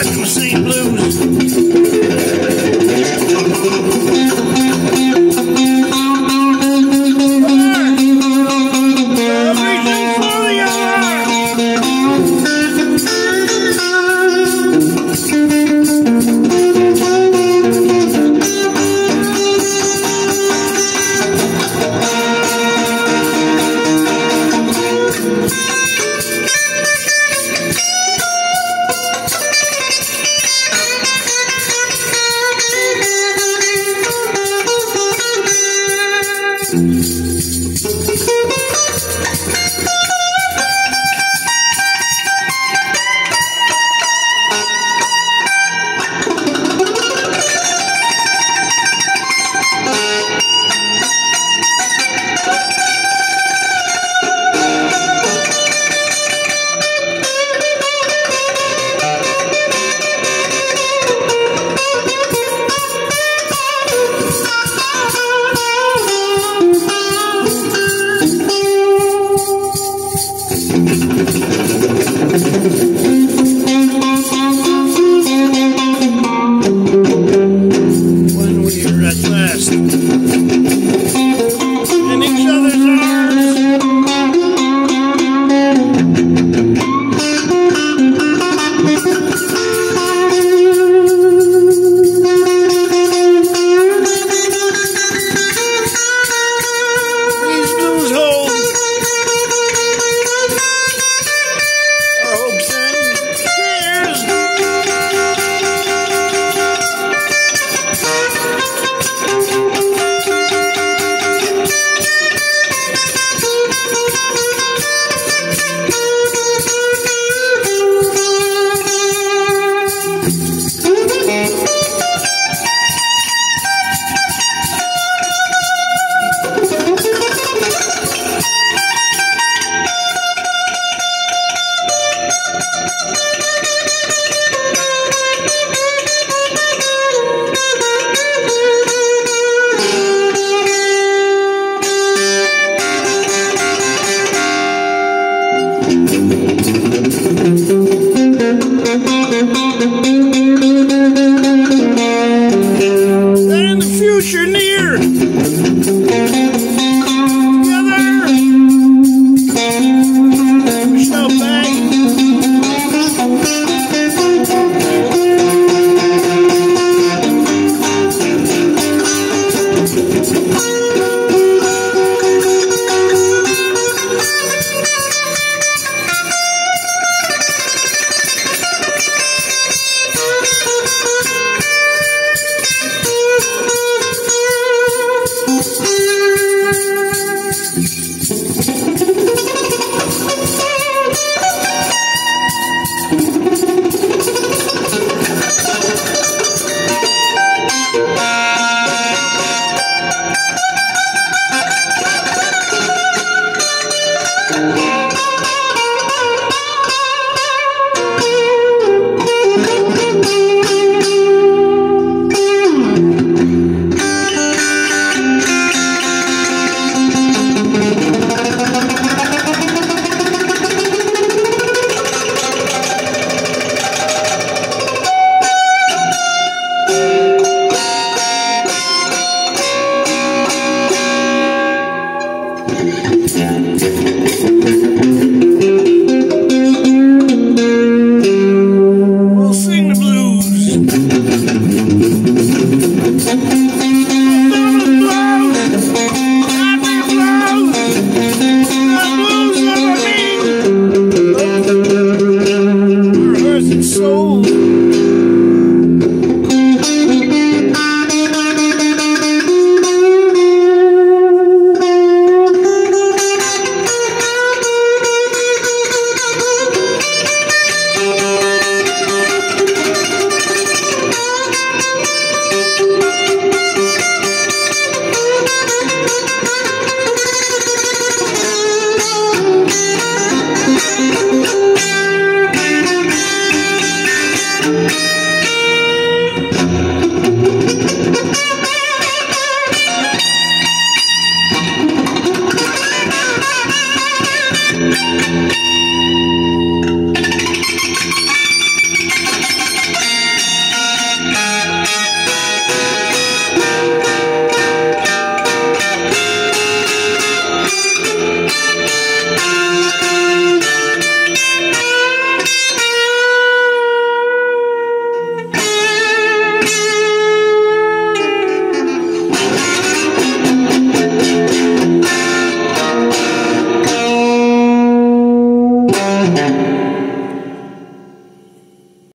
Our